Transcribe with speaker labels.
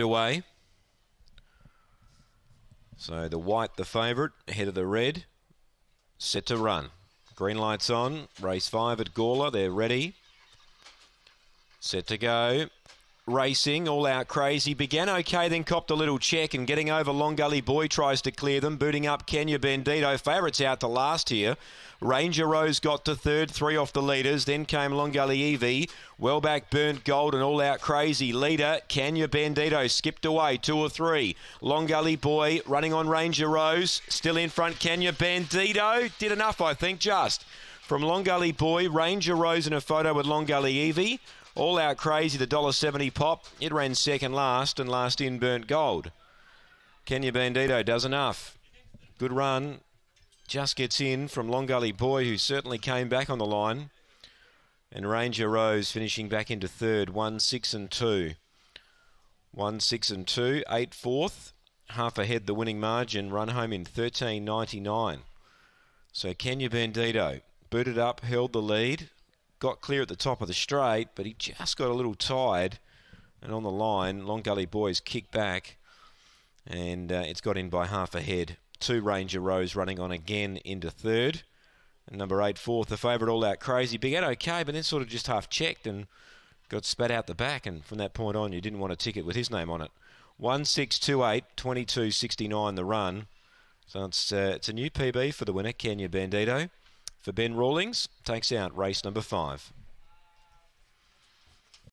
Speaker 1: away. So the white, the favourite, ahead of the red, set to run. Green lights on. Race five at Gawler. They're ready. Set to go. Racing, all out crazy. Began okay, then copped a little check and getting over Long Gully Boy tries to clear them. Booting up Kenya Bandito. Favourites out to last here. Ranger Rose got to third, three off the leaders. Then came Long Gully Evie. Well back, Burnt Gold and all out crazy. Leader, Kenya Bandito skipped away, two or three. Long Gully Boy running on Ranger Rose. Still in front, Kenya Bandito. Did enough, I think, just. From Long Gully Boy, Ranger Rose in a photo with Long Gully Evie. All out crazy, the $1.70 pop. It ran second last and last in burnt gold. Kenya Bandito does enough. Good run. Just gets in from Long Gully Boy, who certainly came back on the line. And Ranger Rose finishing back into third, one, six, and two. One, six, and two, eight fourth. Half ahead the winning margin, run home in 13.99. So Kenya Bandito booted up, held the lead, got clear at the top of the straight, but he just got a little tired. And on the line, Long Gully Boys kick back, and uh, it's got in by half a head. Two Ranger Rose running on again into third. And number eight, fourth, the favourite all out crazy. Began okay, but then sort of just half checked and got spat out the back. And from that point on, you didn't want a ticket with his name on it. 1628, 2269 the run. So it's, uh, it's a new PB for the winner, Kenya Bandito. For Ben Rawlings, takes out race number five.